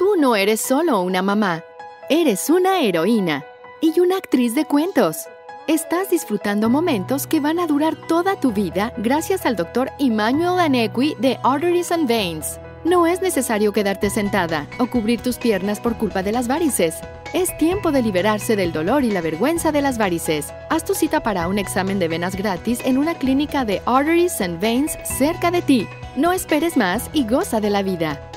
Tú no eres solo una mamá, eres una heroína y una actriz de cuentos. Estás disfrutando momentos que van a durar toda tu vida gracias al doctor Emmanuel Anequi de Arteries and Veins. No es necesario quedarte sentada o cubrir tus piernas por culpa de las varices. Es tiempo de liberarse del dolor y la vergüenza de las varices. Haz tu cita para un examen de venas gratis en una clínica de Arteries and Veins cerca de ti. No esperes más y goza de la vida.